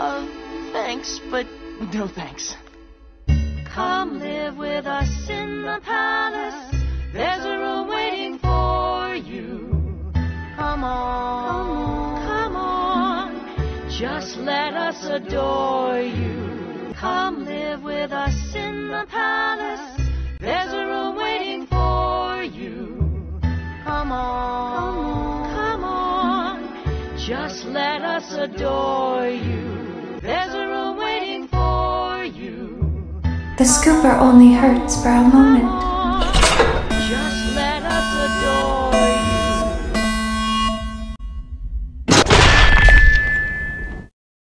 Uh, thanks, but no thanks. Come live with us in the palace. There's a room waiting for you. Come on, come on. Just let us adore you. Come live with us in the palace. There's a room waiting for you. Come on, come on. Just let us adore you. The scooper only hurts for a moment.